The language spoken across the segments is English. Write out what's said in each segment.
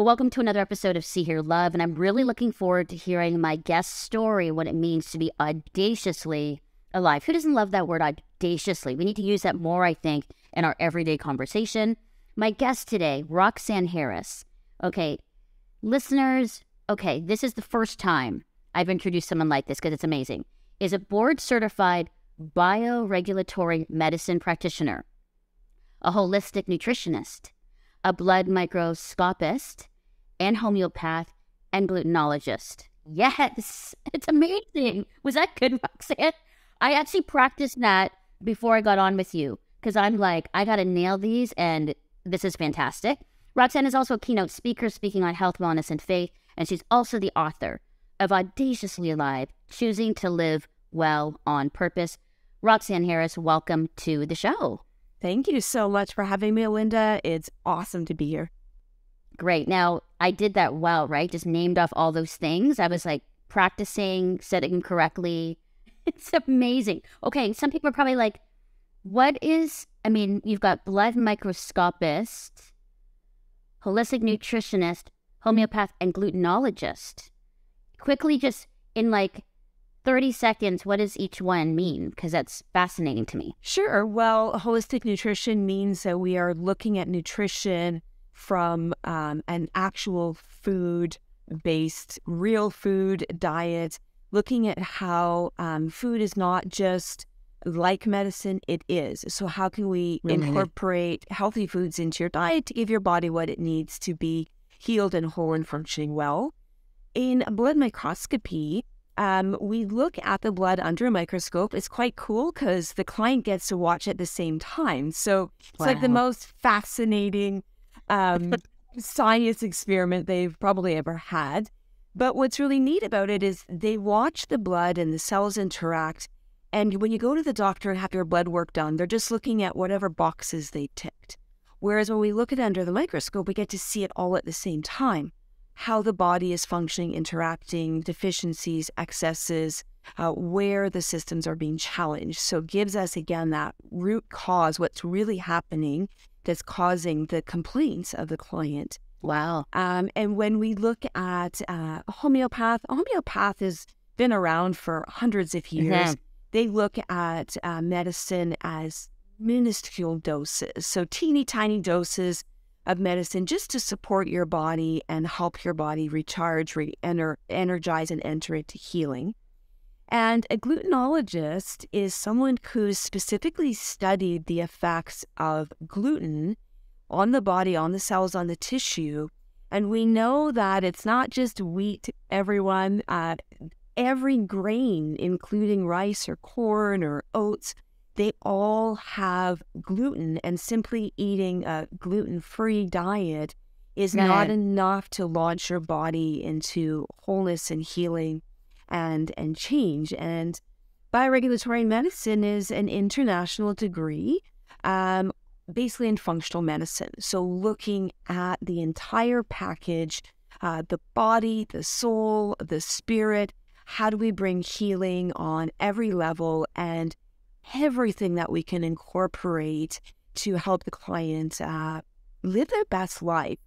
Well, welcome to another episode of See Hear Love, and I'm really mm-hmm. looking forward to hearing my guest's story, what it means to be audaciously alive. Who doesn't love that word audaciously? We need to use that more, I think, in our everyday conversation. My guest today, Roxanne Harris. Okay, listeners, okay, this is the first time I've introduced someone like this because it's amazing. Is a board certified bioregulatory medicine practitioner, a holistic nutritionist, a blood microscopist, and homeopath and glutenologist. Yes, it's amazing. Was that good, Roxanne? I actually practiced that before I got on with you because I'm like, I got to nail these, and this is fantastic. Roxanne is also a keynote speaker speaking on health, wellness, and faith, and she's also the author of Audaciously Alive Choosing to Live Well on Purpose. Roxanne Harris, welcome to the show. Thank you so much for having me, Linda. It's awesome to be here. Great. Now, I did that well, right? Just named off all those things. I was like practicing, setting correctly. It's amazing. Okay, some people are probably like, what is, I mean, you've got blood microscopist, holistic nutritionist, homeopath, and glutenologist. Quickly, just in like 30 seconds, what does each one mean? Because that's fascinating to me. Sure. Well, holistic nutrition means that we are looking at nutrition from um, an actual food based, real food diet, looking at how um, food is not just like medicine, it is. So, how can we mm-hmm. incorporate healthy foods into your diet to give your body what it needs to be healed and whole and functioning well? In blood microscopy, um, we look at the blood under a microscope. It's quite cool because the client gets to watch at the same time. So it's wow. like the most fascinating um, science experiment they've probably ever had. But what's really neat about it is they watch the blood and the cells interact. And when you go to the doctor and have your blood work done, they're just looking at whatever boxes they ticked. Whereas when we look at it under the microscope, we get to see it all at the same time how the body is functioning, interacting, deficiencies, excesses, uh, where the systems are being challenged. So it gives us again that root cause, what's really happening that's causing the complaints of the client. Wow. Um, and when we look at uh, homeopath, homeopath has been around for hundreds of years. Mm-hmm. They look at uh, medicine as minuscule doses, so teeny tiny doses of medicine just to support your body and help your body recharge, re energize, and enter into healing. And a glutenologist is someone who's specifically studied the effects of gluten on the body, on the cells, on the tissue. And we know that it's not just wheat, everyone. Uh, every grain, including rice or corn or oats, they all have gluten, and simply eating a gluten free diet is not enough to launch your body into wholeness and healing and and change. And bioregulatory medicine is an international degree, um, basically in functional medicine. So looking at the entire package, uh, the body, the soul, the spirit. How do we bring healing on every level and everything that we can incorporate to help the client uh, live their best life,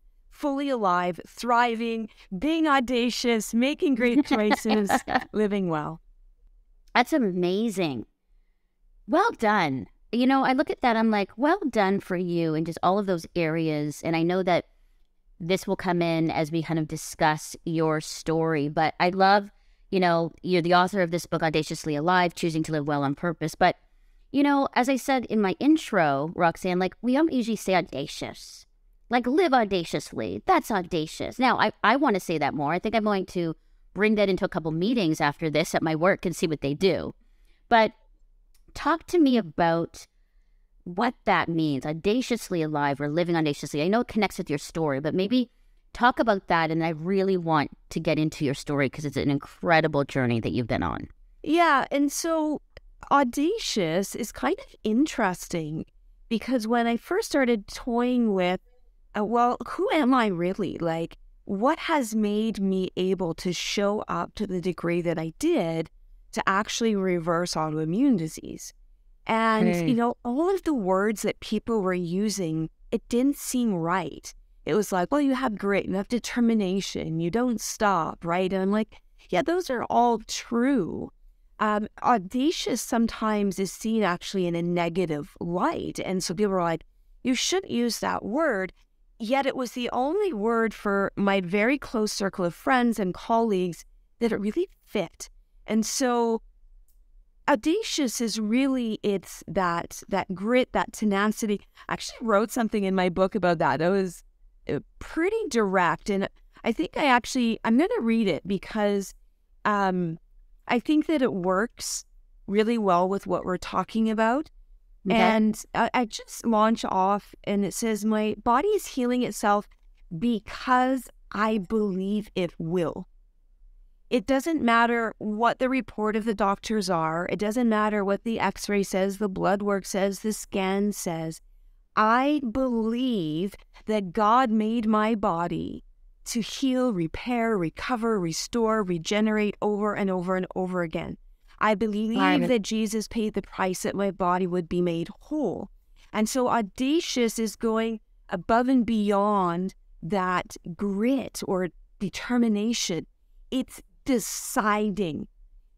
fully alive, thriving, being audacious, making great choices, living well. That's amazing. Well done. You know, I look at that, I'm like, well done for you and just all of those areas. And I know that this will come in as we kind of discuss your story, but I love, you know, you're the author of this book, Audaciously Alive, Choosing to Live Well on Purpose. But you know, as I said in my intro, Roxanne, like we don't usually say audacious. Like live audaciously. That's audacious. Now, I, I want to say that more. I think I'm going to bring that into a couple meetings after this at my work and see what they do. But talk to me about what that means, audaciously alive or living audaciously. I know it connects with your story, but maybe talk about that. And I really want to get into your story because it's an incredible journey that you've been on. Yeah. And so audacious is kind of interesting because when I first started toying with, uh, well, who am I really? Like, what has made me able to show up to the degree that I did to actually reverse autoimmune disease? And, hey. you know, all of the words that people were using, it didn't seem right. it was like, well, you have grit, you have determination, you don't stop, right? And I'm like, yeah, those are all true. Um, audacious sometimes is seen actually in a negative light. And so people are like, you shouldn't use that word. Yet it was the only word for my very close circle of friends and colleagues that it really fit. And so audacious is really it's that that grit, that tenacity. I actually wrote something in my book about that. It was uh, pretty direct and I think I actually I'm going to read it because um I think that it works really well with what we're talking about. Okay. And I, I just launch off and it says, My body is healing itself because I believe it will. It doesn't matter what the report of the doctors are. It doesn't matter what the x ray says, the blood work says, the scan says. I believe that God made my body to heal, repair, recover, restore, regenerate over and over and over again. I believe that Jesus paid the price that my body would be made whole. And so audacious is going above and beyond that grit or determination. It's deciding.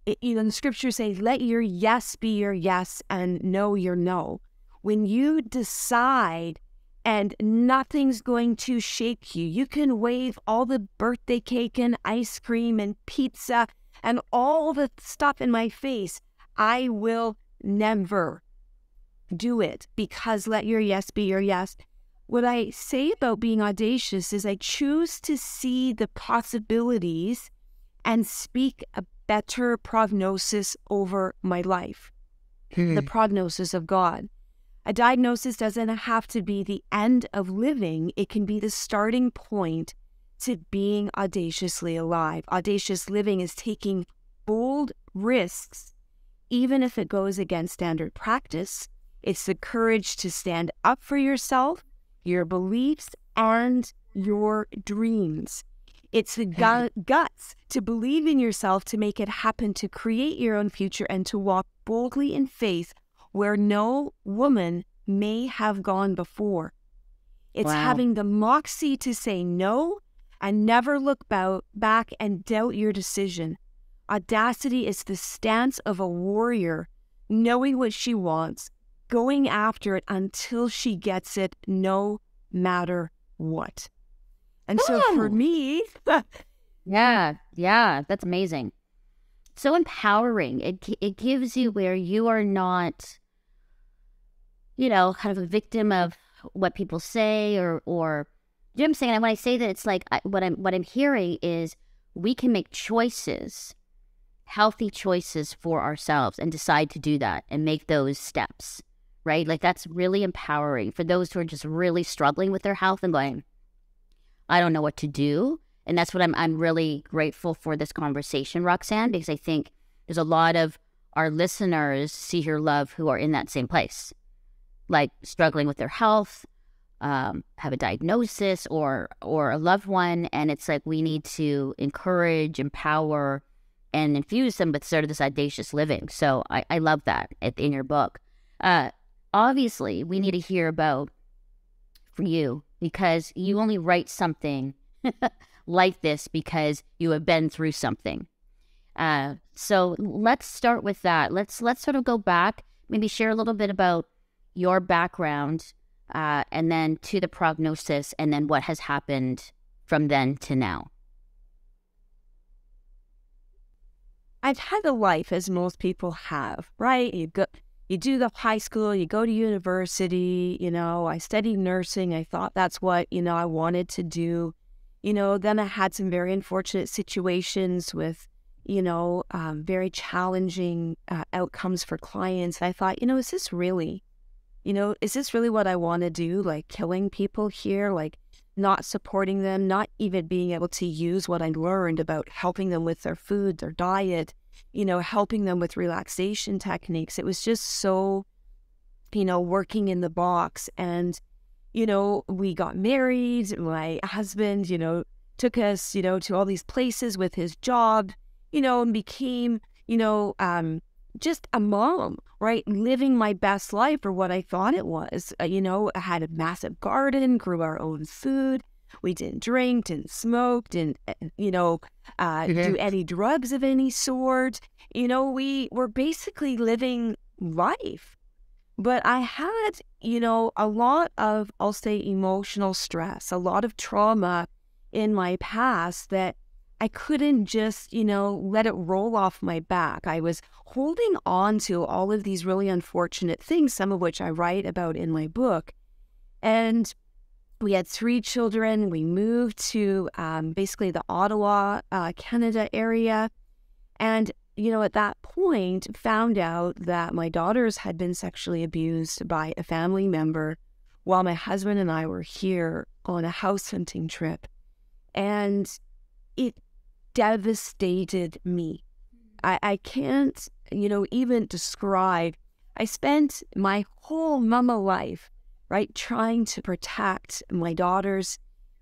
It, you know, the scriptures say, let your yes be your yes and no your no. When you decide and nothing's going to shake you, you can wave all the birthday cake and ice cream and pizza and all the stuff in my face, I will never do it because let your yes be your yes. What I say about being audacious is I choose to see the possibilities and speak a better prognosis over my life, hmm. the prognosis of God. A diagnosis doesn't have to be the end of living, it can be the starting point to being audaciously alive. Audacious living is taking bold risks, even if it goes against standard practice. It's the courage to stand up for yourself, your beliefs, and your dreams. It's the gu- guts to believe in yourself, to make it happen, to create your own future, and to walk boldly in faith where no woman may have gone before. It's wow. having the moxie to say no and never look back and doubt your decision. Audacity is the stance of a warrior, knowing what she wants, going after it until she gets it, no matter what. And so for oh. me, yeah, yeah, that's amazing. So empowering. It it gives you where you are not, you know, kind of a victim of what people say or or you know what I'm saying? And when I say that, it's like I, what I'm what I'm hearing is we can make choices, healthy choices for ourselves, and decide to do that and make those steps. Right? Like that's really empowering for those who are just really struggling with their health and going, I don't know what to do. And that's what I'm I'm really grateful for this conversation, Roxanne, because I think there's a lot of our listeners See Hear Love who are in that same place, like struggling with their health, um, have a diagnosis or or a loved one, and it's like we need to encourage, empower, and infuse them with sort of this audacious living. So I, I love that in your book. Uh, obviously, we need to hear about for you because you only write something like this because you have been through something. Uh, so let's start with that. Let's let's sort of go back, maybe share a little bit about your background uh, and then to the prognosis, and then what has happened from then to now? I've had a life as most people have, right? You go, you do the high school, you go to university, you know, I studied nursing. I thought that's what, you know, I wanted to do. You know, then I had some very unfortunate situations with, you know, um, very challenging uh, outcomes for clients. I thought, you know, is this really you know, is this really what I want to do? Like killing people here, like not supporting them, not even being able to use what I learned about helping them with their food, their diet, you know, helping them with relaxation techniques. It was just so, you know, working in the box. And, you know, we got married. My husband, you know, took us, you know, to all these places with his job, you know, and became, you know, um, just a mom, right? Living my best life or what I thought it was. Uh, you know, I had a massive garden, grew our own food. We didn't drink, didn't smoke, didn't, eh, you know, uh, mm-hmm. do any drugs of any sort. You know, we were basically living life. But I had, you know, a lot of, I'll say, emotional stress, a lot of trauma in my past that I couldn't just, you know, let it roll off my back. I was holding on to all of these really unfortunate things, some of which I write about in my book. And we had three children. We moved to um, basically the Ottawa, uh, Canada area. And, you know, at that point, found out that my daughters had been sexually abused by a family member while my husband and I were here on a house hunting trip. And it devastated me. I, I can't, you know, even describe. I spent my whole mama life, right, trying to protect my daughters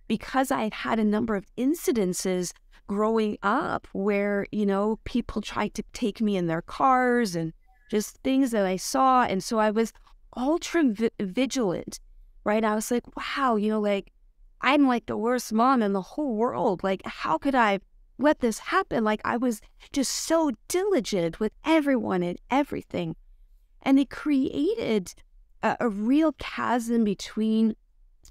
because I had a number of incidences growing up where, you know, people tried to take me in their cars and just things that I saw. And so I was ultra vi- vigilant, right? I was like, wow, you know, like I'm like the worst mom in the whole world. Like, how could I let this happen. Like I was just so diligent with everyone and everything. And it created a, a real chasm between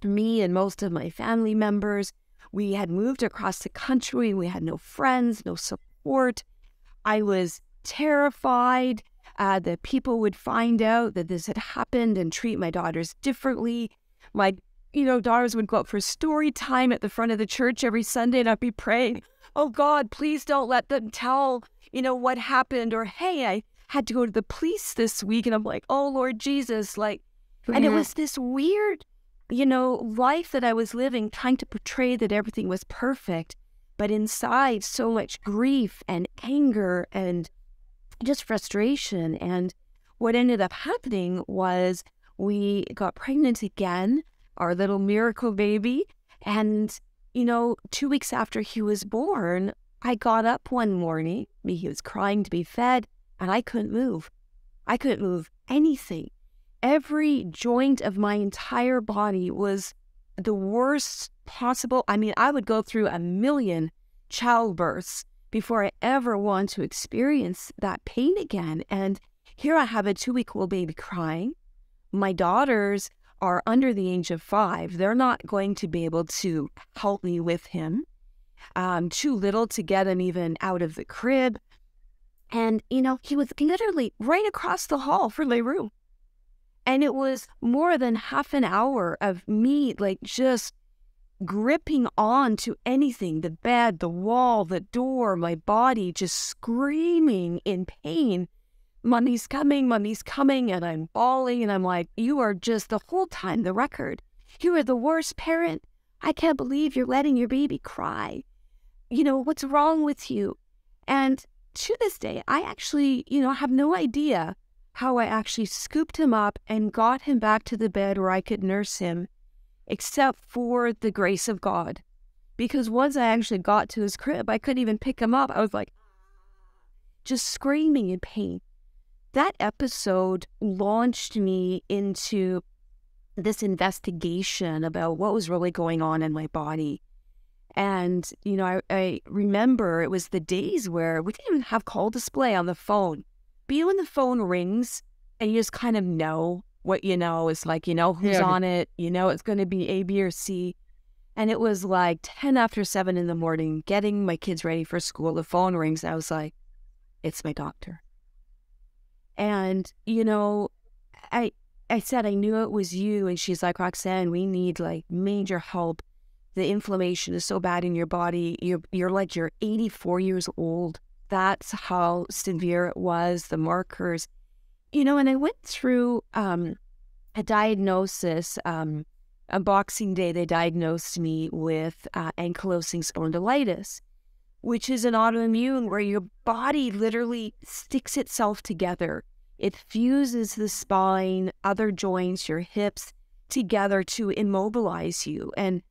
me and most of my family members. We had moved across the country. We had no friends, no support. I was terrified uh, that people would find out that this had happened and treat my daughters differently. My, you know, daughters would go up for story time at the front of the church every Sunday, and I'd be praying, oh God, please don't let them tell, you know, what happened. Or, hey, I had to go to the police this week. And I'm like, oh Lord Jesus, like, and it was this weird, you know, life that I was living, trying to portray that everything was perfect. But inside, so much grief and anger and just frustration. And what ended up happening was we got pregnant again, our little miracle baby. And you know, two weeks after he was born, I got up one morning, he was crying to be fed, and I couldn't move. I couldn't move anything. Every joint of my entire body was the worst possible. I mean, I would go through a million childbirths before I ever want to experience that pain again. And here I have a two week old baby crying. My daughters are under the age of five, they're not going to be able to help me with him. Um, too little to get him even out of the crib. And, you know, he was literally right across the hall from my room. And it was more than half an hour of me, like, just gripping on to anything the bed, the wall, the door, my body, just screaming in pain Mommy's coming, money's coming. And I'm bawling. And I'm like, You are just the whole time the record. You are the worst parent. I can't believe you're letting your baby cry. You know, what's wrong with you? And to this day, I actually, you know, have no idea how I actually scooped him up and got him back to the bed where I could nurse him, except for the grace of God. Because once I actually got to his crib, I couldn't even pick him up. I was like, ah, just screaming in pain that episode launched me into this investigation about what was really going on in my body. And, you know, I, I, remember it was the days where we didn't even have call display on the phone. But you know, when the phone rings and you just kind of know what you know is like, you know who's yeah. on it, you know it's going to be A, B, or C. And it was like 10 after 7 in the morning, getting my kids ready for school. The phone rings. I was like, it's my doctor. And, you know, I I said I knew it was you and she's like, Roxanne, we need like major help. The inflammation is so bad in your body. You're you're like you're 84 years old. That's how severe it was, the markers. You know, and I went through um, a diagnosis. Um, on Boxing Day, they diagnosed me with uh, ankylosing spondylitis which is an autoimmune where your body literally sticks itself together. It fuses the spine, other joints, your hips together to immobilize you. And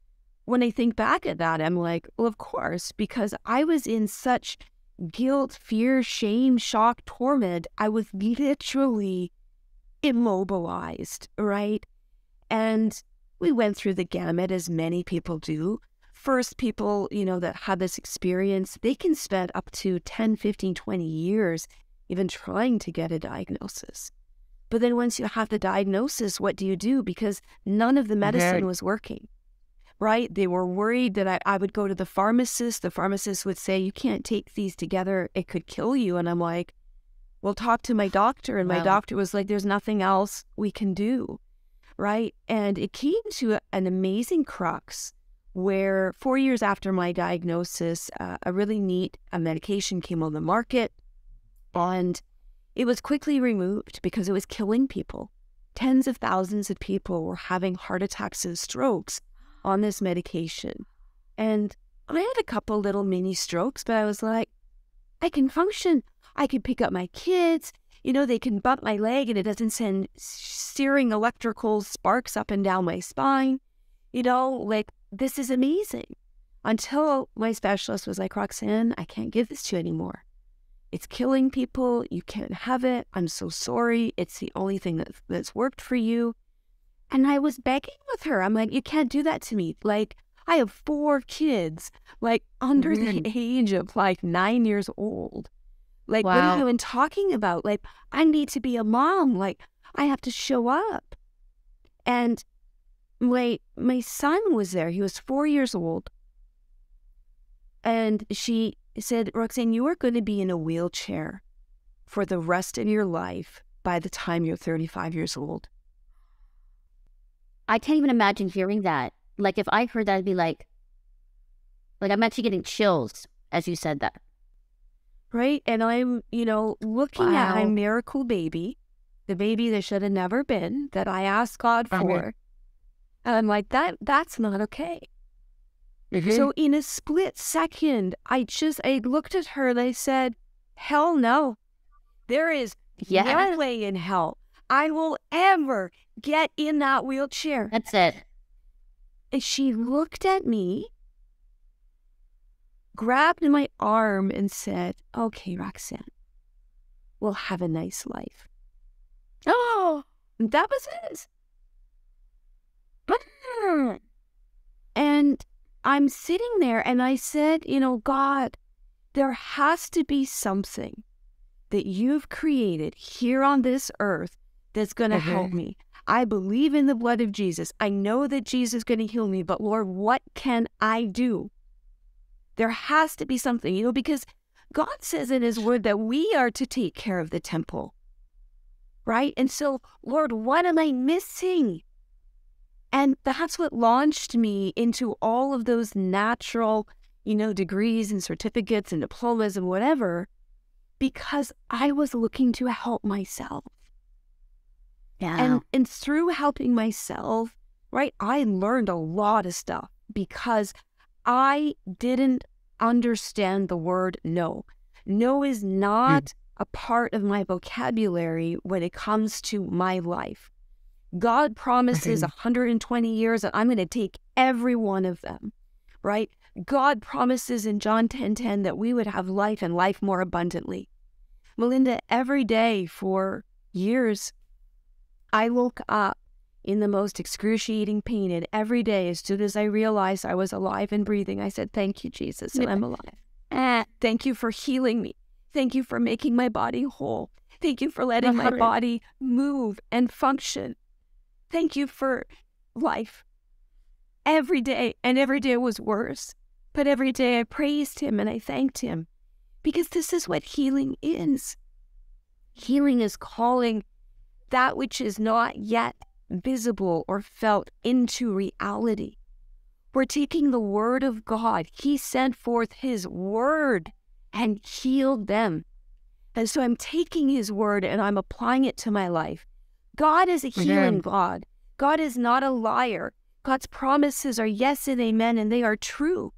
when I think back at that, I'm like, well, of course, because I was in such guilt, fear, shame, shock, torment. I was literally immobilized, right? And we went through the gamut as many people do. First, people, you know, that have this experience, they can spend up to 10, 15, 20 years even trying to get a diagnosis. But then once you have the diagnosis, what do you do? Because none of the medicine okay. was working, right? They were worried that I, I would go to the pharmacist. The pharmacist would say, You can't take these together, it could kill you. And I'm like, Well, talk to my doctor. And my wow. doctor was like, There's nothing else we can do, right? And it came to an amazing crux where four years after my diagnosis, uh, a really neat a medication came on the market and it was quickly removed because it was killing people. Tens of thousands of people were having heart attacks and strokes on this medication. And I had a couple little mini strokes, but I was like, I can function. I can pick up my kids. You know, they can bump my leg and it doesn't send searing electrical sparks up and down my spine. You know, like this is amazing. Until my specialist was like, Roxanne, I can't give this to you anymore. It's killing people. You can't have it. I'm so sorry. It's the only thing that, that's worked for you. And I was begging with her. I'm like, you can't do that to me. Like, I have four kids, like under mm-hmm. the age of like nine years old. Like, wow. what are you even talking about? Like, I need to be a mom. Like, I have to show up. And my my son was there. He was four years old. And she said, Roxanne, you are going to be in a wheelchair for the rest of your life by the time you're 35 years old. I can't even imagine hearing that. Like, if I heard that, I'd be like, like, I'm actually getting chills as you said that. Right. And I'm, you know, looking wow. at my miracle baby, the baby that should have never been, that I asked God for. And I'm like, that that's not okay. Mm-hmm. So in a split second, I just I looked at her and I said, "Hell no, there is no way in hell I will ever get in that wheelchair." That's it. And she looked at me, grabbed my arm, and said, "Okay, Roxanne, we'll have a nice life." Oh, that was it. And I'm sitting there and I said, you know, God, there has to be something that you've created here on this earth that's going to mm-hmm. help me. I believe in the blood of Jesus. I know that Jesus is going to heal me, but Lord, what can I do? There has to be something, you know, because God says in His word that we are to take care of the temple, right? And so, Lord, what am I missing? And that's what launched me into all of those natural, you know, degrees and certificates and diplomas and whatever, because I was looking to help myself. Yeah. And and through helping myself, right, I learned a lot of stuff because I didn't understand the word no. No is not mm. a part of my vocabulary when it comes to my life. God promises 120 years and I'm going to take every one of them, right? God promises in John 10 10 that we would have life and life more abundantly. Melinda, every day for years, I woke up in the most excruciating pain. And every day, as soon as I realized I was alive and breathing, I said, Thank you, Jesus, and I'm alive. Ah, thank you for healing me. Thank you for making my body whole. Thank you for letting my body move and function. Thank you for life. Every day, and every day was worse. But every day I praised him and I thanked him because this is what healing is. Healing is calling that which is not yet visible or felt into reality. We're taking the word of God. He sent forth his word and healed them. And so I'm taking his word and I'm applying it to my life. God is a healing God. God is not a liar. God's promises are yes and amen, and they are true.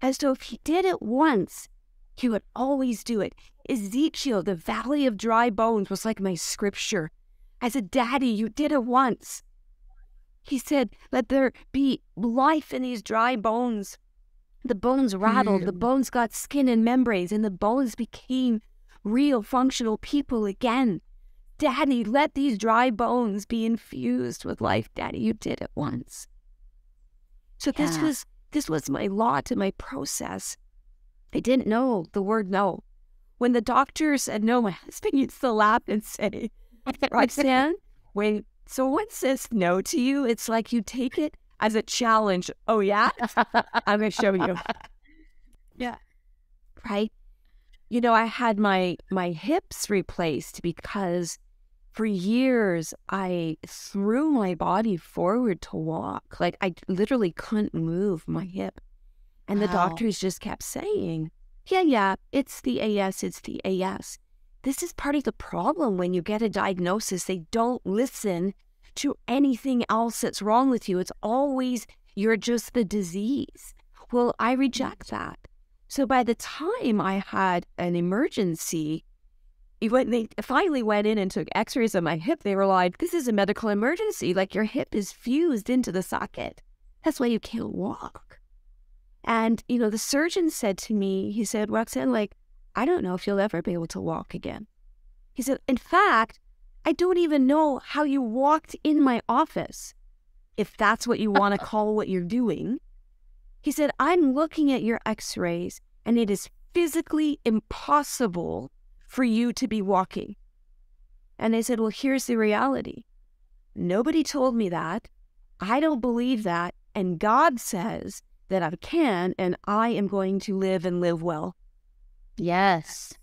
As though if He did it once, He would always do it. Ezekiel, the valley of dry bones, was like my scripture. As a daddy, you did it once. He said, Let there be life in these dry bones. The bones rattled, mm. the bones got skin and membranes, and the bones became real functional people again. Daddy, let these dry bones be infused with life. Daddy, you did it once. So this was this was my lot and my process. I didn't know the word no. When the doctor said no, my husband used to laugh and say, Roxanne, when someone says no to you, it's like you take it as a challenge. Oh yeah? I'm gonna show you. Yeah. Right? You know, I had my my hips replaced because for years I threw my body forward to walk. Like I literally couldn't move my hip. And the doctors just kept saying, Yeah, yeah, it's the AS, it's the AS. This is part of the problem when you get a diagnosis. They don't listen to anything else that's wrong with you. It's always you're just the disease. Well, I mm. reject that. So by the time I had an emergency, e- when they finally went in and took x-rays of my hip, they were like, this is a medical emergency. Like your hip is fused into the socket. That's why you can't walk. And, you know, the surgeon said to me, he said, Roxanne, like, I don't know if you'll ever be able to walk again. He said, in fact, I don't even know how you walked in my office, if that's what you want to call what you're doing. He said, I'm looking at your x rays and it is physically impossible for you to be walking. And I said, Well, here's the reality. Nobody told me that. I don't believe that. And God says that I can and I am going to live and live well. yes.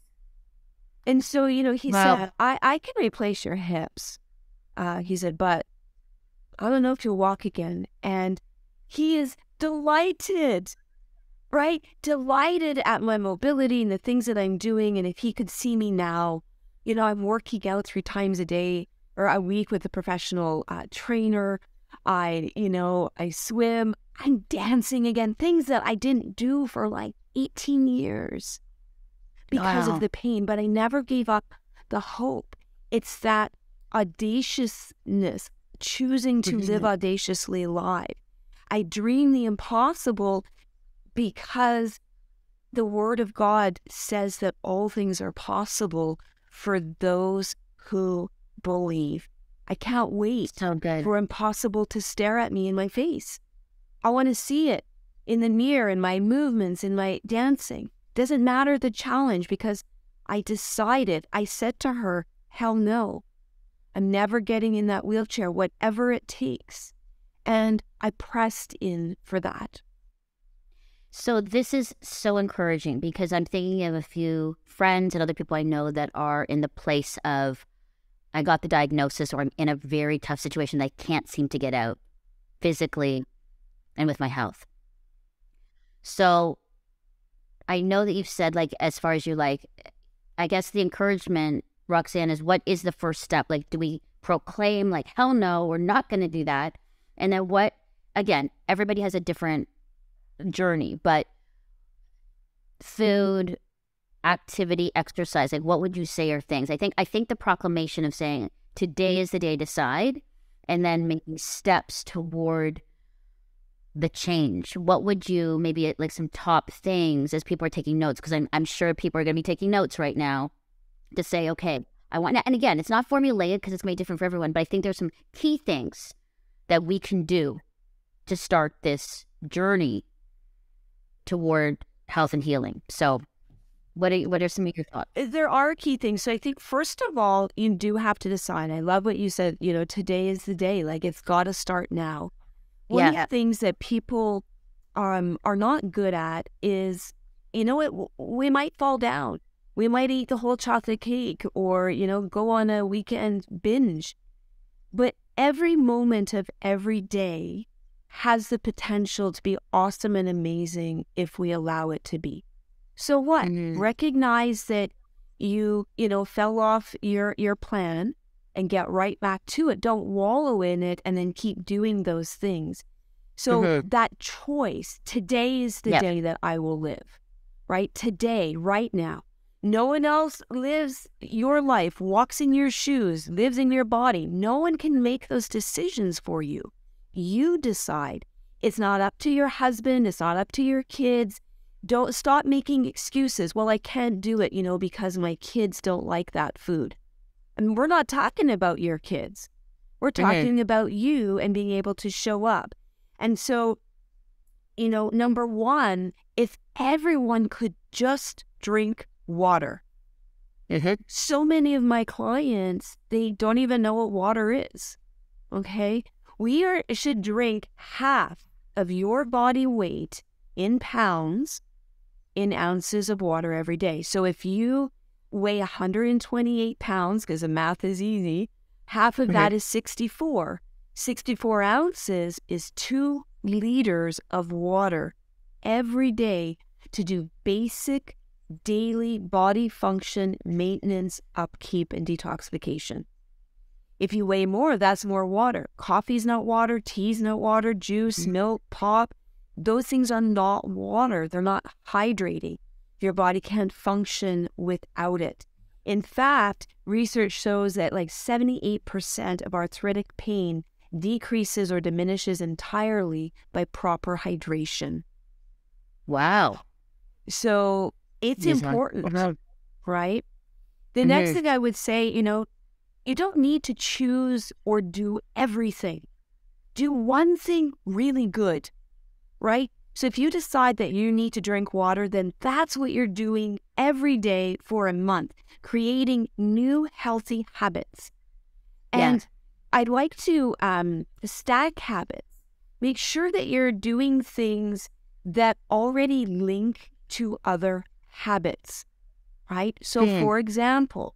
And so, you know, he Wow. said, I, I can replace your hips. Uh, he said, but I don't know if you'll walk again. And he is delighted, right? Delighted at my mobility and the things that I'm doing. And if he could see me now, you know, I'm working out three times a day or a week with a professional uh, trainer. I, you know, I swim. I'm dancing again, things that I didn't do for like 18 years because Wow. of the pain, but I never gave up the hope. It's that audaciousness, choosing to live audaciously alive. I dream the impossible because the word of God says that all things are possible for those who believe. I can't wait So good. for impossible to stare at me in my face. I want to see it in the mirror, in my movements, in my dancing. Doesn't matter the challenge because I decided, I said to her, hell no. I'm never getting in that wheelchair, whatever it takes. And I pressed in for that. So this is so encouraging because I'm thinking of a few friends and other people I know that are in the place of I got the diagnosis or I'm in a very tough situation that I can't seem to get out physically and with my health. So I know that you've said like as far as you like I guess the encouragement Roxanne is what is the first step? Like do we proclaim like hell no, we're not going to do that? And then what again, everybody has a different journey, but food, activity, exercise, like what would you say are things? I think I think the proclamation of saying today is the day to decide and then making steps toward the change. What would you maybe uh, like some top things as people are taking notes? Because I'm I'm sure people are gonna be taking notes right now to say, okay, I want to. and again, it's not formulaic because it's be different for everyone, but I think there's some key things that we can do to start this journey toward health and healing. So, what are what are some of your thoughts? Uh, There are key things. So I think, first of all, you do have to decide. I love what you said. You know, today is the day. Like, it's got to start now. One of Yeah. the things that people um, are not good at is, you know, it, we might fall down. We might eat the whole chocolate cake or, you know, go on a weekend binge. But every moment of every day has the potential to be awesome and amazing if we allow it to be. So what? Mhm. Recognize that you, you know, fell off your your plan and get right back to it. Don't wallow in it and then keep doing those things. So Mhm. that choice, today is the Yep. day that I will live. Right? Today, right now. No one else lives your life, walks in your shoes, lives in your body. No one can make those decisions for you. You decide. It's not up to your husband, it's not up to your kids. Don't stop making excuses. Well, I can't do it, you know, because my kids don't like that food. And we're not talking about your kids. We're Mhm. talking about you and being able to show up. And so you know, number one, if everyone could just drink water. Mm-hmm. So many of my clients, they don't even know what water is. Okay. We are, should drink half of your body weight in pounds in ounces of water every day. So if you weigh 128 pounds, because the math is easy, half of that is 64. 64 ounces is two liters of water every day to do basic daily body function maintenance, upkeep, and detoxification. If you weigh more, that's more water. Coffee's not water, tea's not water, juice, mm-hmm. milk, pop, those things are not water. They're not hydrating. Your body can't function without it. In fact, research shows that like 78% of arthritic pain decreases or diminishes entirely by proper hydration. Wow. So it's yes, important, right? The next thing I would say, you know, you don't need to choose or do everything. Do one thing really good, right? So if you decide that you need to drink water, then that's what you're doing every day for a month, creating new healthy habits. And I'd like to um, stack habits. Make sure that you're doing things that already link to other habits, right? So, mm. for example,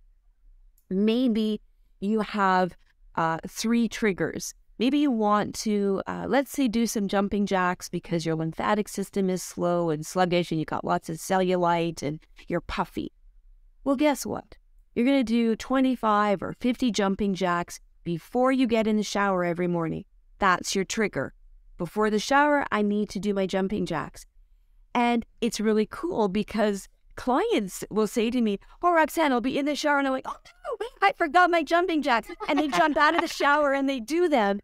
maybe you have uh, three triggers. Maybe you want to, uh, let's say, do some jumping jacks because your lymphatic system is slow and sluggish and you got lots of cellulite and you're puffy. Well, guess what? You're going to do 25 or 50 jumping jacks before you get in the shower every morning. That's your trigger. Before the shower, I need to do my jumping jacks. And it's really cool because clients will say to me, Oh, Roxanne, I'll be in the shower. And I'm like, Oh, no, I forgot my jumping jacks. And they jump out of the shower and they do them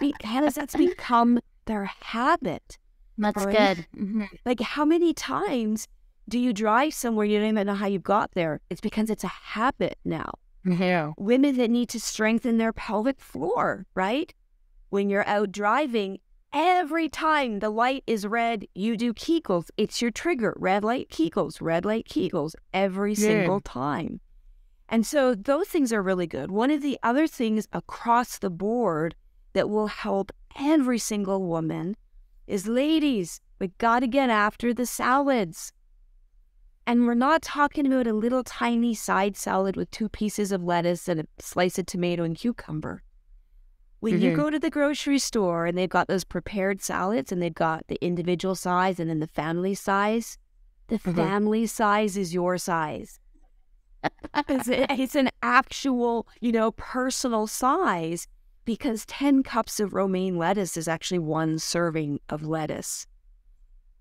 because that's become their habit. That's right? good. Mm-hmm. Like, how many times do you drive somewhere you don't even know how you got there? It's because it's a habit now. Yeah. Women that need to strengthen their pelvic floor, right? When you're out driving, every time the light is red, you do Kegels. It's your trigger. Red light Kegels, red light Kegels every yeah. single time. And so those things are really good. One of the other things across the board that will help every single woman is ladies, we got to get after the salads. And we're not talking about a little tiny side salad with two pieces of lettuce and a slice of tomato and cucumber. When mm-hmm. you go to the grocery store and they've got those prepared salads and they've got the individual size and then the family size, the mm-hmm. family size is your size. it's, it's an actual, you know, personal size because 10 cups of romaine lettuce is actually one serving of lettuce.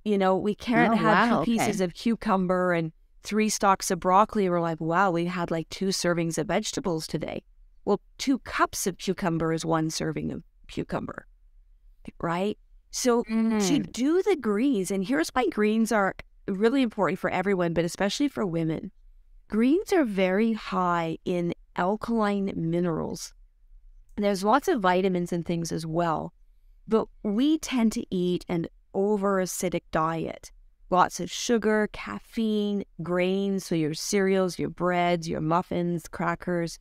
You know, we can't oh, have wow, two pieces okay. of cucumber and three stalks of broccoli. We're like, wow, we had like two servings of vegetables today. Well, two cups of cucumber is one serving of cucumber, right? So mm. to do the greens, and here's why greens are really important for everyone, but especially for women. Greens are very high in alkaline minerals. There's lots of vitamins and things as well, but we tend to eat an over acidic diet. Lots of sugar, caffeine, grains, so your cereals, your breads, your muffins, crackers,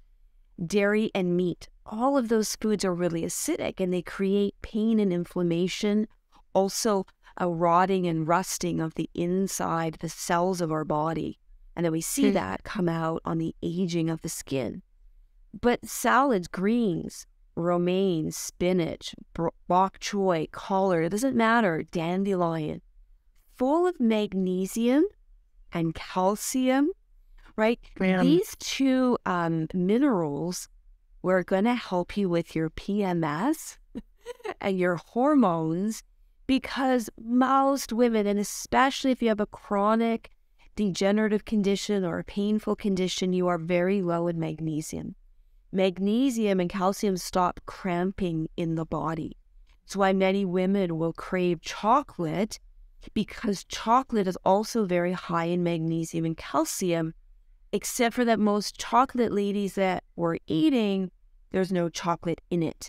dairy, and meat. All of those foods are really acidic and they create pain and inflammation, also a rotting and rusting of the inside, the cells of our body. And then we see mm. that come out on the aging of the skin. But salads, greens, romaine, spinach, bok choy, collard, it doesn't matter, dandelion, full of magnesium and calcium, right? These two um, minerals were going to help you with your PMS and your hormones because most women, and especially if you have a chronic degenerative condition or a painful condition, you are very low in magnesium magnesium and calcium stop cramping in the body. That's why many women will crave chocolate because chocolate is also very high in magnesium and calcium, except for that most chocolate ladies that we're eating, there's no chocolate in it,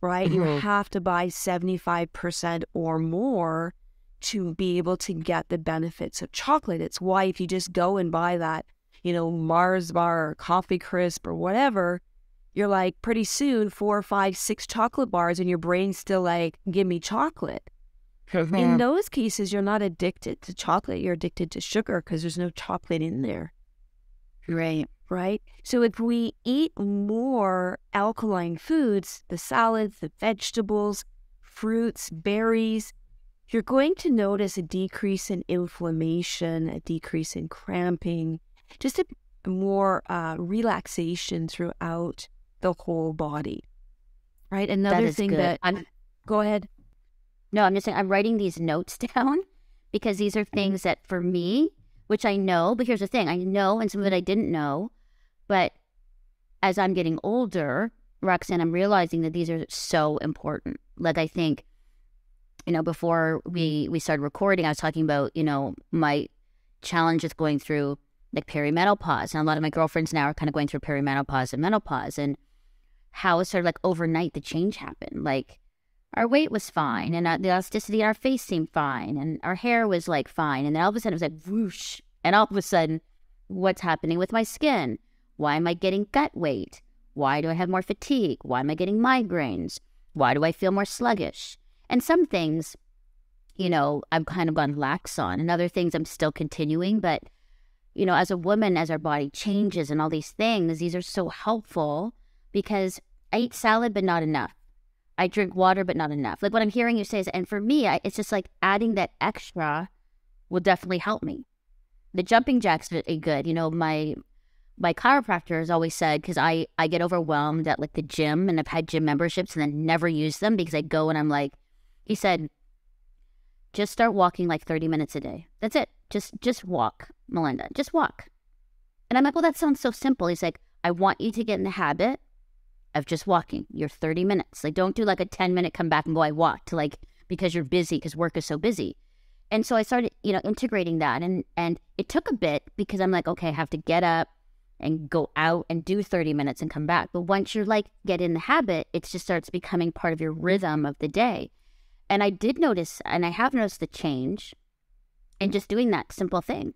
right? Mm-hmm. You have to buy 75% or more to be able to get the benefits of chocolate. It's why if you just go and buy that, you know, Mars bar or coffee crisp or whatever, you're like pretty soon four, five, six chocolate bars and your brain's still like, give me chocolate. In those cases, you're not addicted to chocolate. You're addicted to sugar because there's no chocolate in there. Right. Right. So if we eat more alkaline foods, the salads, the vegetables, fruits, berries, you're going to notice a decrease in inflammation, a decrease in cramping, just a more uh, relaxation throughout the whole body. Right. Another that thing good. that I'm go ahead. No, I'm just saying I'm writing these notes down because these are things that for me, which I know, but here's the thing I know and some of it I didn't know. But as I'm getting older, Roxanne, I'm realizing that these are so important. Like I think, you know, before we mm-hmm. we started recording, I was talking about, you know, my challenge with going through like perimenopause. And a lot of my girlfriends now are kind of going through perimenopause and menopause and how sort of like overnight the change happened. Like our weight was fine and uh, the elasticity in our face seemed fine and our hair was like fine. And then all of a sudden it was like whoosh. And all of a sudden, what's happening with my skin? Why am I getting gut weight? Why do I have more fatigue? Why am I getting migraines? Why do I feel more sluggish? And some things, you know, I've kind of gone lax on, and other things I'm still continuing. But, you know, as a woman, as our body changes and all these things, these are so helpful because I eat salad, but not enough. I drink water, but not enough. Like what I'm hearing you say is, and for me, I, it's just like adding that extra will definitely help me. The jumping jacks are good. You know, my my chiropractor has always said because I I get overwhelmed at like the gym and I've had gym memberships and then never use them because I go and I'm like, he said, just start walking like 30 minutes a day. That's it. Just just walk, Melinda. Just walk. And I'm like, well, that sounds so simple. He's like, I want you to get in the habit of just walking. You're 30 minutes. Like, don't do like a 10 minute come back and go, I walked, like, because you're busy, because work is so busy. And so I started, you know, integrating that. And, and it took a bit because I'm like, okay, I have to get up and go out and do 30 minutes and come back. But once you're like, get in the habit, it just starts becoming part of your rhythm of the day. And I did notice, and I have noticed the change in just doing that simple thing,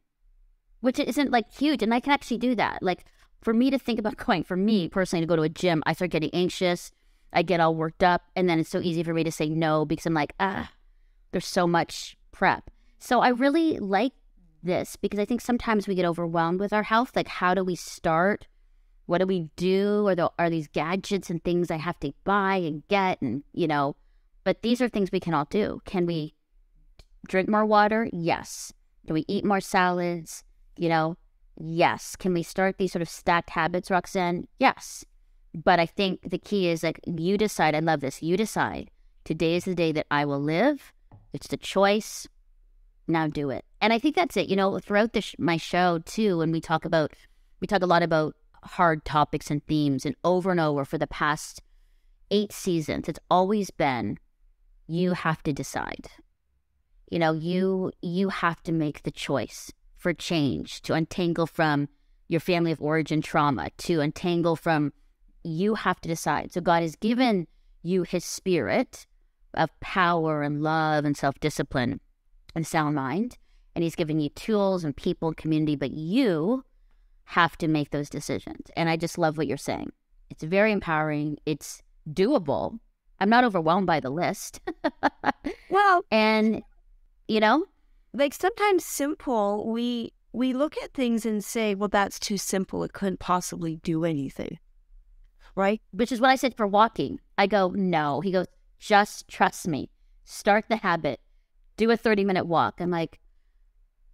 which isn't like huge. And I can actually do that. Like, for me to think about going, for me personally to go to a gym, I start getting anxious. I get all worked up. And then it's so easy for me to say no because I'm like, ah, there's so much prep. So I really like this because I think sometimes we get overwhelmed with our health. Like, how do we start? What do we do? Are, there, are these gadgets and things I have to buy and get? And, you know, but these are things we can all do. Can we drink more water? Yes. Can we eat more salads? You know, Yes. Can we start these sort of stacked habits, Roxanne? Yes. But I think the key is like you decide. I love this. You decide. Today is the day that I will live. It's the choice. Now do it. And I think that's it. You know, throughout this, my show too, when we talk about, we talk a lot about hard topics and themes, and over and over for the past eight seasons, it's always been you have to decide. You know, you you have to make the choice for change, to untangle from your family of origin trauma, to untangle from you have to decide. So God has given you his spirit of power and love and self discipline and sound mind. And he's given you tools and people and community, but you have to make those decisions. And I just love what you're saying. It's very empowering. It's doable. I'm not overwhelmed by the list. well, and you know, like sometimes simple, we we look at things and say, well, that's too simple. It couldn't possibly do anything. Right? Which is what I said for walking. I go, no. He goes, just trust me. Start the habit. Do a 30 minute walk. I'm like,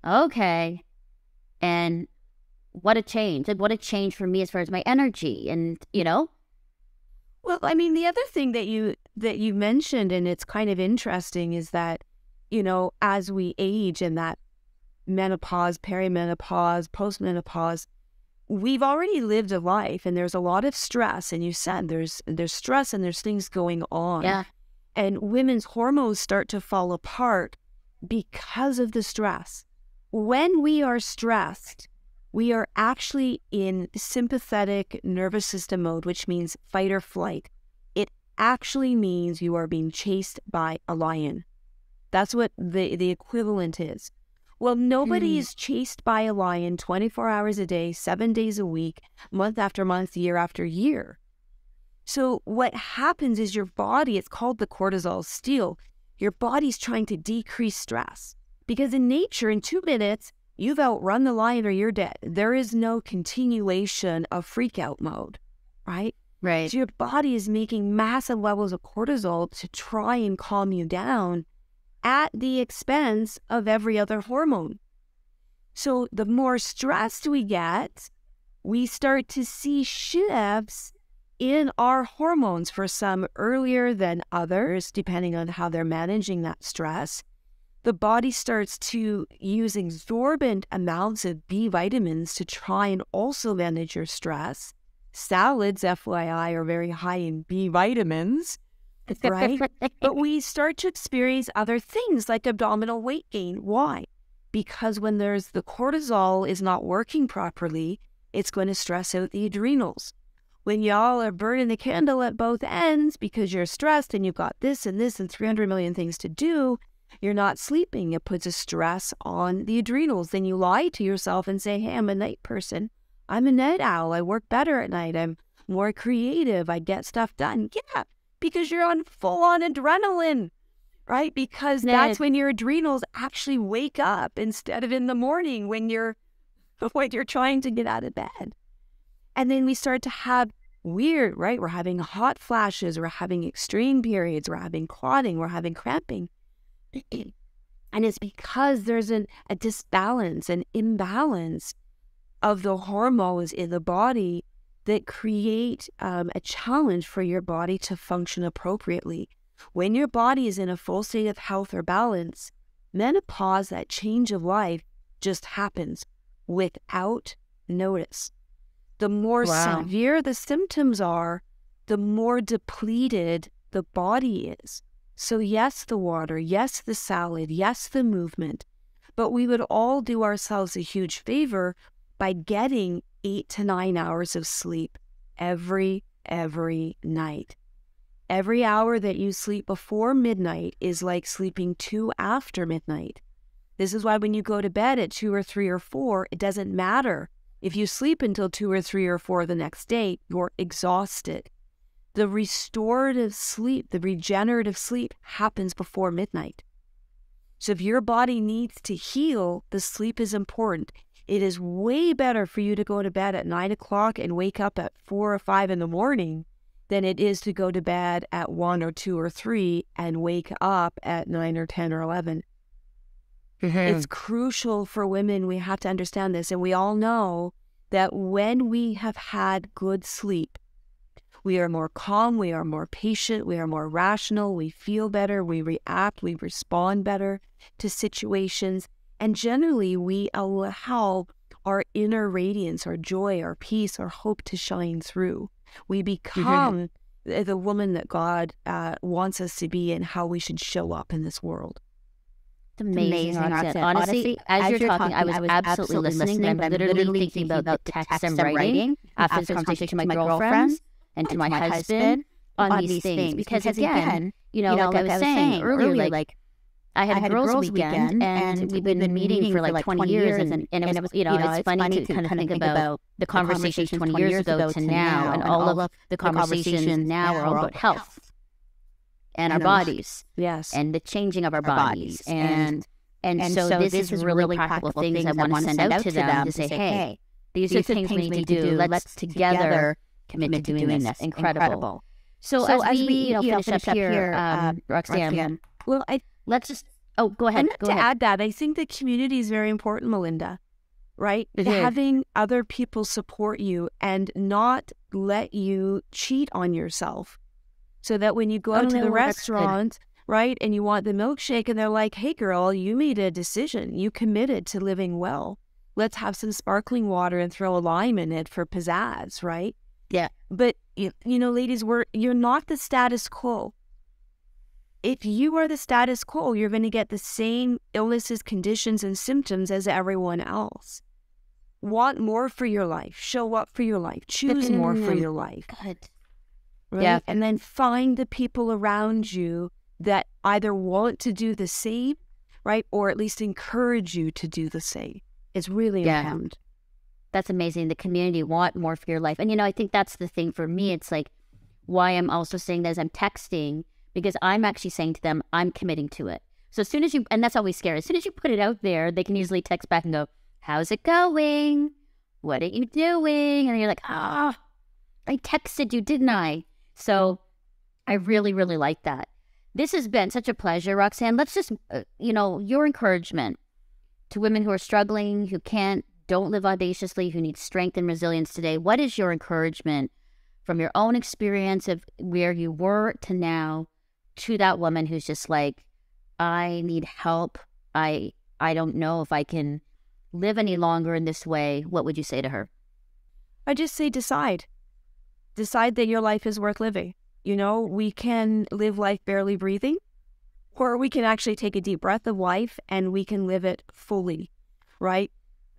okay. And what a change. Like, what a change for me as far as my energy and, you know? Well, I mean, the other thing that you that you mentioned, and it's kind of interesting, is that you know, as we age in that menopause, perimenopause, postmenopause, we've already lived a life and there's a lot of stress. And you said there's there's stress and there's things going on. Yeah. And women's hormones start to fall apart because of the stress. When we are stressed, we are actually in sympathetic nervous system mode, which means fight or flight. It actually means you are being chased by a lion That's what the, the equivalent is. Well, nobody mm. is chased by a lion 24 hours a day, seven days a week, month after month, year after year. So, what happens is your body, it's called the cortisol steal, your body's trying to decrease stress. Because in nature, in two minutes, you've outrun the lion or you're dead. There is no continuation of freakout mode, right? Right. So your body is making massive levels of cortisol to try and calm you down at the expense of every other hormone. So the more stressed we get, we start to see shifts in our hormones for some earlier than others, depending on how they're managing that stress. The body starts to use exorbitant amounts of B vitamins to try and also manage your stress. Salads, FYI, are very high in B vitamins right? but we start to experience other things like abdominal weight gain. Why? Because when there's the cortisol is not working properly, it's going to stress out the adrenals. When y'all are burning the candle at both ends because you're stressed and you've got this and this and 300 million things to do, you're not sleeping. It puts a stress on the adrenals. Then you lie to yourself and say, Hey, I'm a night person. I'm a night owl. I work better at night. I'm more creative. I get stuff done. Yeah, because you're on full on adrenaline, right? Because that's when your adrenals actually wake up instead of in the morning when you're when you're trying to get out of bed. And then we start to have weird, right? We're having hot flashes, we're having extreme periods, we're having clotting, we're having cramping. And it's because there's an, a disbalance, an imbalance of the hormones in the body that create um, a challenge for your body to function appropriately. When your body is in a full state of health or balance, menopause, that change of life, just happens without notice. The more wow. severe the symptoms are, the more depleted the body is. So, yes, the water, yes, the salad, yes, the movement, but we would all do ourselves a huge favor by getting eight to nine hours of sleep every, every night. Every hour that you sleep before midnight is like sleeping two after midnight. This is why when you go to bed at two or three or four, it doesn't matter. If you sleep until two or three or four the next day, you're exhausted. The restorative sleep, the regenerative sleep happens before midnight. So if your body needs to heal, the sleep is important. It is way better for you to go to bed at nine o'clock and wake up at four or five in the morning than it is to go to bed at one or two or three and wake up at nine or 10 or 11. Mm-hmm. It's crucial for women. We have to understand this. And we all know that when we have had good sleep, we are more calm, we are more patient, we are more rational, we feel better, we react, we respond better to situations. And generally, we allow our inner radiance, our joy, our peace, our hope to shine through. We mm-hmm. become mm-hmm. the woman that God uh, wants us to be and how we should show up in this world. It's amazing, amazing Honestly, Honestly, as, as you're, talking, talking, I was, I was absolutely, absolutely listening, but I'm literally thinking about the text I'm writing after this conversation to my girlfriends and to my husband on these things. Because again, you know, like I was saying earlier, like I had, I had a girls', girls weekend, weekend, and, we've been, been meeting, meeting for like 20 years, and, and, and, it was, you know, it's, funny, to kind of think about the conversations 20 years ago to now, and all of the conversations now are all about health and our bodies, yes, and the changing of our bodies, and and so this is really practical things I want to send out to them to say, hey, these are things we need to do. Let's together commit to doing this. Incredible. So as we, you know, finish up here, Roxanne, well, I let's just oh go ahead. And go to ahead. add that, I think the community is very important, Melinda. Right? Having other people support you and not let you cheat on yourself. So that when you go out to the restaurant, right, and you want the milkshake and they're like, hey girl, you made a decision. You committed to living well. Let's have some sparkling water and throw a lime in it for pizzazz, right? Yeah. But you, you know, ladies, we're you're not the status quo if you are the status quo, you're going to get the same illnesses, conditions, and symptoms as everyone else. Want more for your life, show up for your life, choose more for mm-hmm. your life. Good. Right? Yeah. And then find the people around you that either want to do the same, right? Or at least encourage you to do the same. It's really yeah. important. That's amazing. The community want more for your life. And, you know, I think that's the thing for me. Mm-hmm. It's like why I'm also saying this, I'm texting because I'm actually saying to them, I'm committing to it. So as soon as you, and that's always scary, as soon as you put it out there, they can usually text back and go, How's it going? What are you doing? And you're like, Ah, oh, I texted you, didn't I? So I really, really like that. This has been such a pleasure, Roxanne. Let's just, uh, you know, your encouragement to women who are struggling, who can't, don't live audaciously, who need strength and resilience today. What is your encouragement from your own experience of where you were to now to that woman who's just like, I need help. I I don't know if I can live any longer in this way. What would you say to her? I just say decide. Decide that your life is worth living. You know, we can live life barely breathing, or we can actually take a deep breath of life and we can live it fully, right?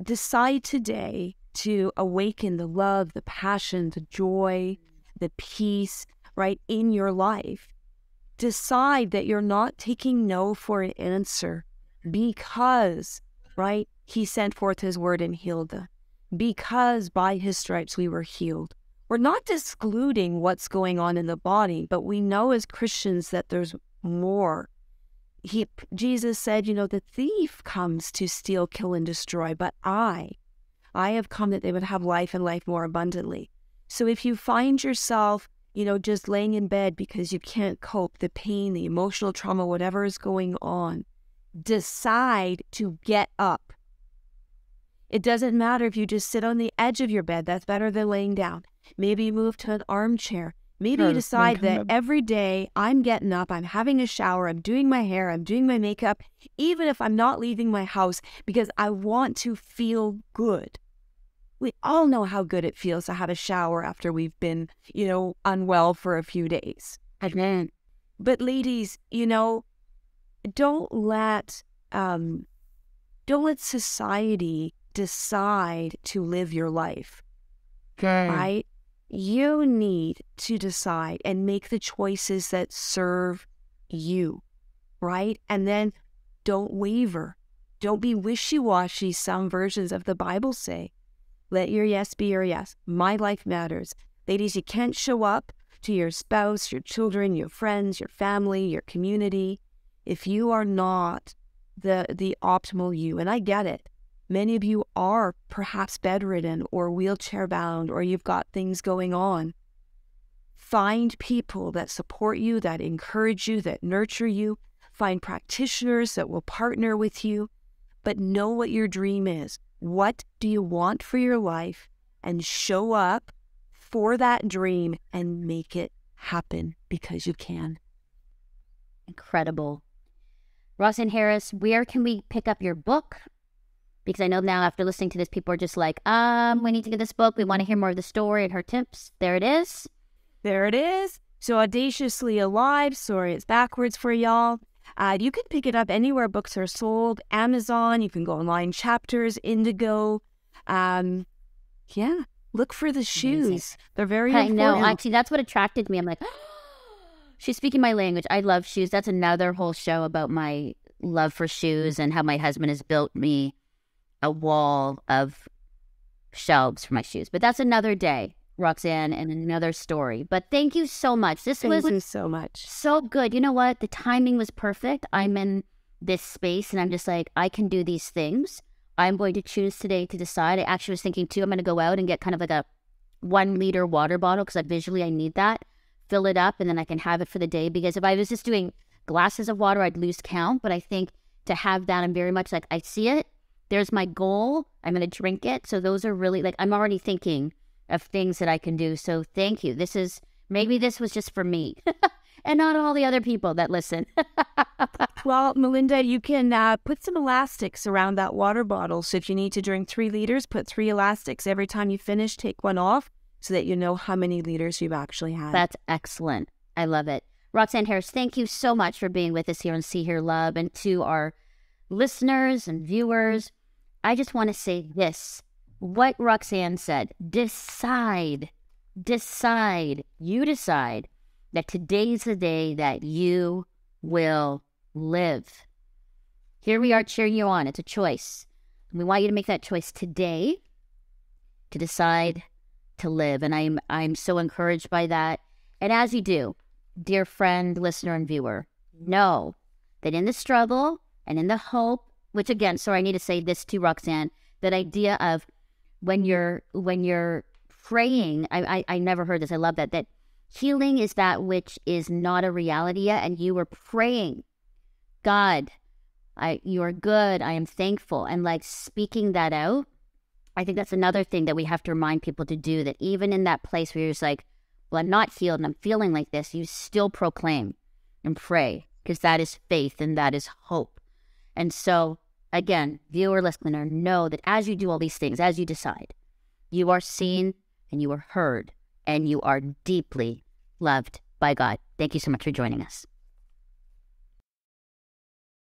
Decide today to awaken the love, the passion, the joy, the peace, right, in your life. Decide that you're not taking no for an answer because, right, he sent forth his word and healed them. Because by his stripes we were healed. We're not excluding what's going on in the body, but we know as Christians that there's more. He, Jesus said, you know, the thief comes to steal, kill, and destroy, but I, I have come that they would have life and life more abundantly. So if you find yourself, you know, just laying in bed because you can't cope, the pain, the emotional trauma, whatever is going on, decide to get up. It doesn't matter if you just sit on the edge of your bed, that's better than laying down. Maybe you move to an armchair. Maybe you decide that every day I'm getting up, I'm having a shower, I'm doing my hair, I'm doing my makeup, even if I'm not leaving my house because I want to feel good we all know how good it feels to have a shower after we've been, you know, unwell for a few days. Amen. But ladies, you know, don't let um don't let society decide to live your life. Okay. Right? You need to decide and make the choices that serve you. Right? And then don't waver. Don't be wishy washy, some versions of the Bible say. Let your yes be your yes. My life matters. Ladies, you can't show up to your spouse, your children, your friends, your family, your community if you are not the the optimal you. And I get it. Many of you are perhaps bedridden or wheelchair bound or you've got things going on. Find people that support you, that encourage you, that nurture you. Find practitioners that will partner with you, but know what your dream is. What do you want for your life? And show up for that dream and make it happen because you can. Incredible. Roxanne Harris, where can we pick up your book? Because I know now after listening to this, people are just like, um, we need to get this book. We want to hear more of the story and her tips. There it is. There it is. So audaciously alive. Sorry, it's backwards for y'all. Uh, you can pick it up anywhere books are sold. Amazon. You can go online. Chapters, Indigo. Um, yeah, look for the shoes. Amazing. They're very. I know. Actually, that's what attracted me. I'm like, she's speaking my language. I love shoes. That's another whole show about my love for shoes and how my husband has built me a wall of shelves for my shoes. But that's another day. Roxanne, and another story. But thank you so much. This thank was so much. So good. You know what? The timing was perfect. I'm in this space and I'm just like, I can do these things. I'm going to choose today to decide. I actually was thinking too, I'm going to go out and get kind of like a one liter water bottle because I visually I need that. Fill it up and then I can have it for the day. Because if I was just doing glasses of water, I'd lose count. But I think to have that, I'm very much like, I see it. There's my goal. I'm going to drink it. So those are really like, I'm already thinking of things that I can do. So thank you. This is maybe this was just for me and not all the other people that listen. well, Melinda, you can uh, put some elastics around that water bottle. So if you need to drink three liters, put three elastics. Every time you finish, take one off so that you know how many liters you've actually had. That's excellent. I love it. Roxanne Harris, thank you so much for being with us here on See Hear Love. And to our listeners and viewers, I just want to say this what Roxanne said decide, decide, you decide that today's the day that you will live. Here we are cheering you on. It's a choice. We want you to make that choice today to decide to live. And I'm I'm so encouraged by that. And as you do, dear friend, listener, and viewer, know that in the struggle and in the hope, which again, sorry, I need to say this to Roxanne, that idea of when you're when you're praying, I, I, I never heard this. I love that. That healing is that which is not a reality yet, and you were praying, God, I you are good. I am thankful, and like speaking that out. I think that's another thing that we have to remind people to do. That even in that place where you're just like, well, I'm not healed and I'm feeling like this, you still proclaim and pray because that is faith and that is hope. And so, again, viewer, listener, know that as you do all these things, as you decide, you are seen and you are heard and you are deeply loved by God. Thank you so much for joining us.